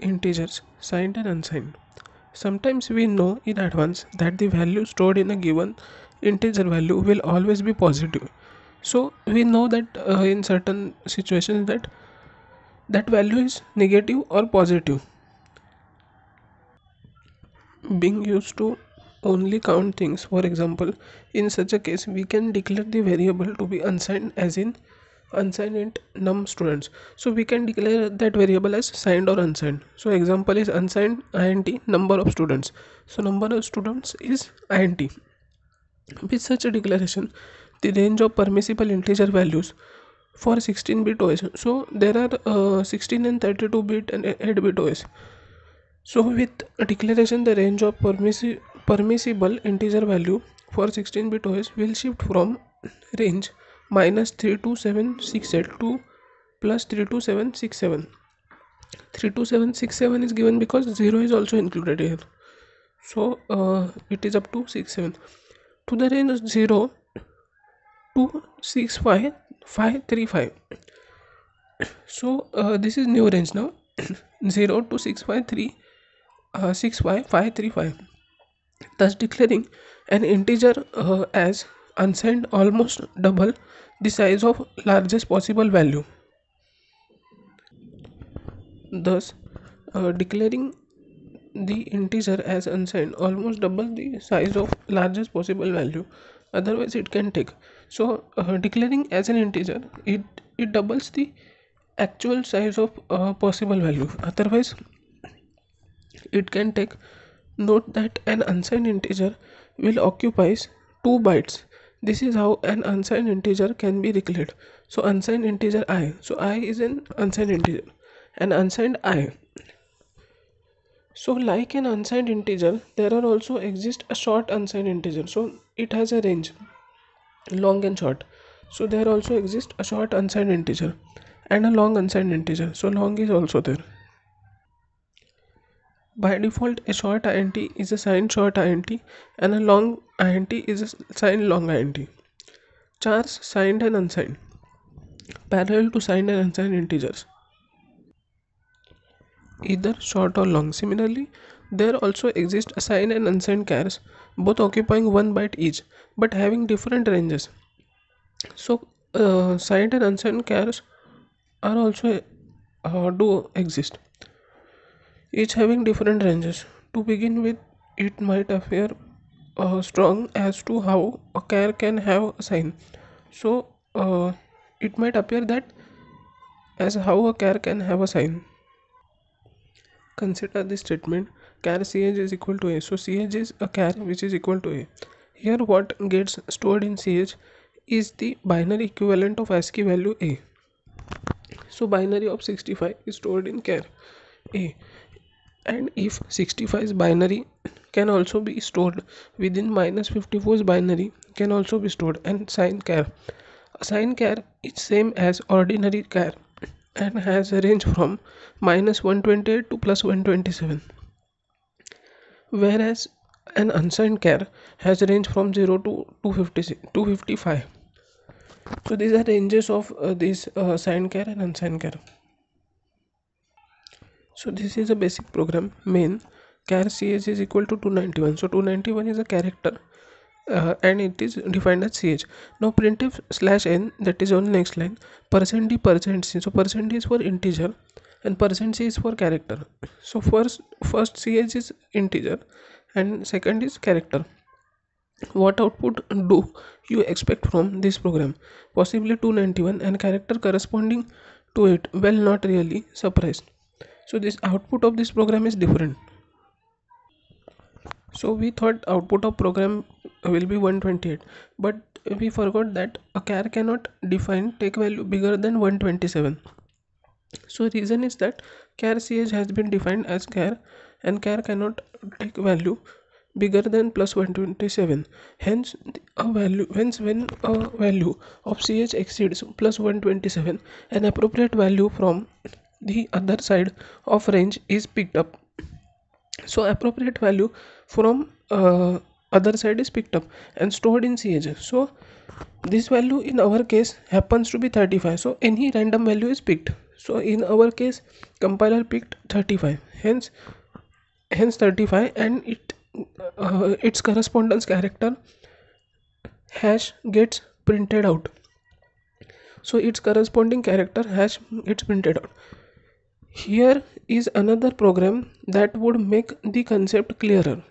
integers signed and unsigned. Sometimes we know in advance that the value stored in a given integer value will always be positive. So we know that uh, in certain situations that that value is negative or positive. Being used to only count things, for example, in such a case we can declare the variable to be unsigned as in unsigned int num students. So we can declare that variable as signed or unsigned. So example is unsigned int number of students. So number of students is int with such a declaration the range of permissible integer values for 16 bit os so there are uh, 16 and 32 bit and 8 bit os so with a declaration the range of permissi permissible integer value for 16 bit os will shift from range minus 32768 to plus 32767 32767 is given because 0 is also included here. So uh, it is up to 67 to the range 0 to 65535 so uh, this is new range now. 0 to 653 uh, 65535 thus declaring an integer uh, as unsigned almost double the size of largest possible value. Thus uh, declaring the integer as unsigned almost double the size of largest possible value. Otherwise it can take. So uh, declaring as an integer it it doubles the actual size of uh, possible value. Otherwise it can take. Note that an unsigned integer will occupies 2 bytes this is how an unsigned integer can be declared. So unsigned integer i. So i is an unsigned integer. An unsigned i. So like an unsigned integer there are also exist a short unsigned integer. So it has a range long and short. So there also exist a short unsigned integer and a long unsigned integer. So long is also there by default a short int is a signed short int and a long int is a signed long int chars signed and unsigned. Parallel to signed and unsigned integers. Either short or long. Similarly there also exist signed and unsigned chars both occupying one byte each but having different ranges. So uh, signed and unsigned chars are also uh, do exist each having different ranges. To begin with, it might appear uh, strong as to how a char can have a sign. So, uh, it might appear that as how a char can have a sign. Consider this statement char ch is equal to a. So, ch is a char which is equal to a. Here, what gets stored in ch is the binary equivalent of ASCII value a. So, binary of 65 is stored in char a and if 65 is binary can also be stored. Within minus 54 is binary can also be stored. And sign char a sign char is same as ordinary char and has a range from minus 128 to plus 127 whereas an unsigned char has a range from 0 to 256 255 so these are ranges of uh, this uh, signed char and unsigned char so this is a basic program. Main char ch is equal to 291 so 291 is a character uh, and it is defined as ch now printf slash n that is on next line. Percent d percent c. So percent d is for integer and percent c is for character. So first first ch is integer and second is character. What output do you expect from this program? Possibly 291 and character corresponding to it. Well not really. Surprised so this output of this program is different. So we thought output of program will be 128 but we forgot that a char cannot define take value bigger than 127 so reason is that char ch has been defined as char and char cannot take value bigger than plus 127 hence a value hence when a value of ch exceeds plus 127 an appropriate value from the other side of range is picked up. So appropriate value from uh, other side is picked up and stored in ch so this value in our case happens to be 35 so any random value is picked. So in our case compiler picked 35 hence hence 35 and it uh, its correspondence character hash gets printed out. So its corresponding character hash gets printed out here is another program that would make the concept clearer